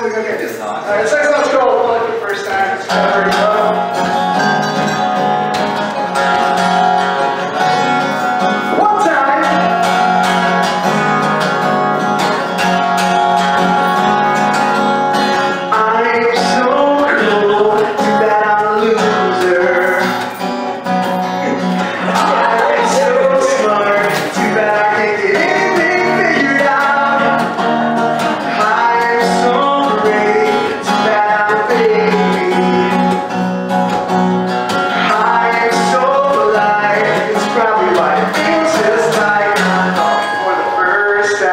それだけです。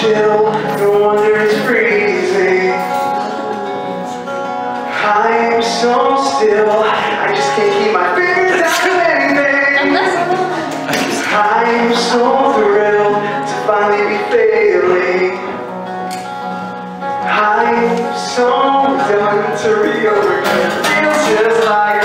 chill, no wonder it's freezing. I am so still, I just can't keep my fingers out of anything. I am so thrilled to finally be failing. I am so done to reopen, feels just like